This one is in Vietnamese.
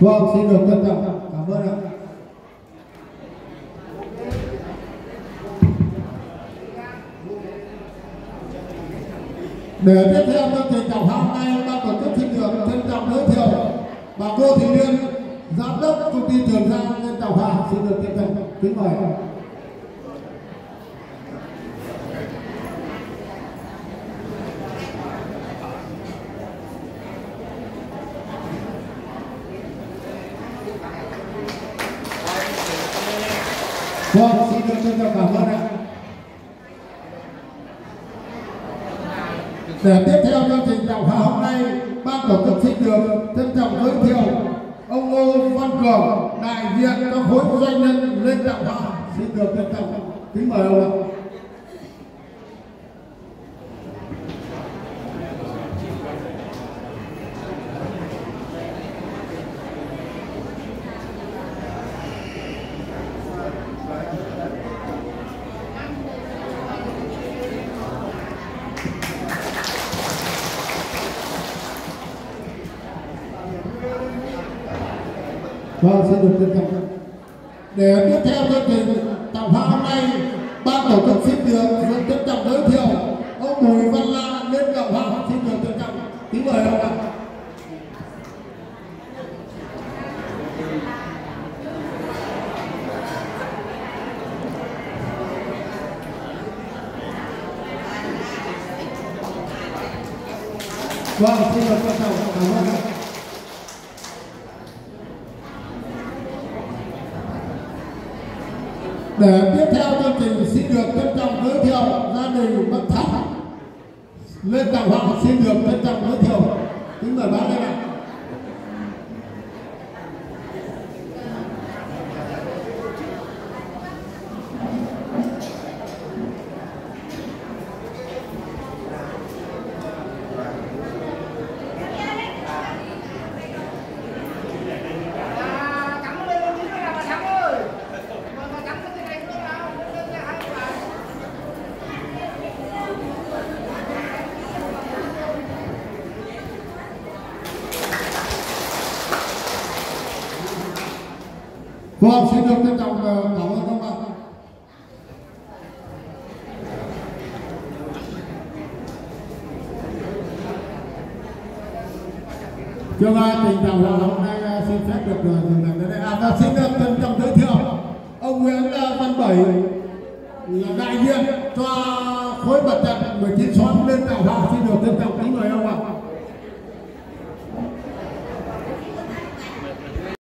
Vâng, xin được trân trọng cảm ơn ạ. Để tiếp theo chương trình trọng hôm nay, ban tổ chức xin được trân trọng giới thiệu bà cô Thị Liên, giám đốc công ty Trường Giang lên chào hòa xin được trân trọng kính mời. Vâng, xin được trân trọng cảm ơn ạ. Để tiếp theo chương trình chào hòa hôm nay, ban tổ chức xin được trân trọng giới thiệu ông Ngô Văn Cường, đại diện cho khối doanh nhân lên chào hòa xin được trân trọng kính mời ông ạ. Vâng, xin được trân trọng. Để tiếp theo chương trình tặng hoa hôm nay, ban tổ chức xin được trân trọng giới thiệu ông Bùi Văn La lên gặp hoa xin được trân trọng. Kính mời ông ạ. Vâng, xin được trân trọng cảm ơn ạ để tiếp theo chương trình xin được trân trọng giới thiệu gia đình bác Thắng. Lên chào họ xin được trân trọng giới thiệu kính mời bác lên ạ À, cắm lên một tí nữa là bà Thắng ơi mà bà cắm cái này nữa nào lên nhà hai bà vâng xin được trân trọng ờ, cảm ơn các bạn. Thưa ba, tình cảm hòa hôm nay xin phép được ờ, dừng lại đến đây. À, và xin được trân trọng giới thiệu ông Nguyễn ờ, Văn Bảy là đại diện cho khối mặt trận 19 xóm lên tạo hòa xin được